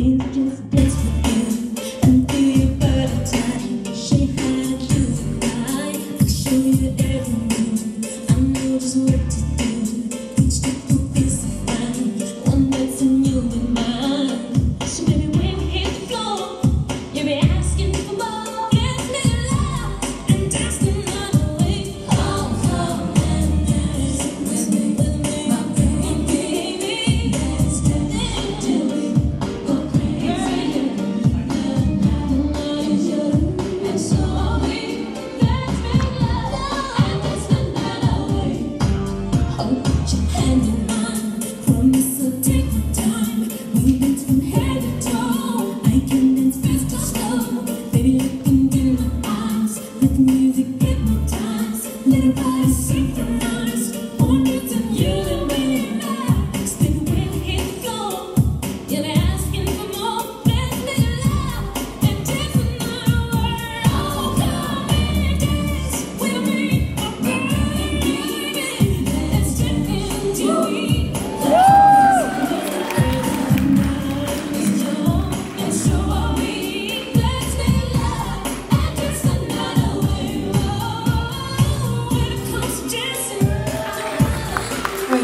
Is just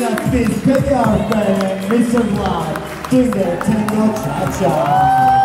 Nazis, pick up, and a lot. Do the tango cha-cha.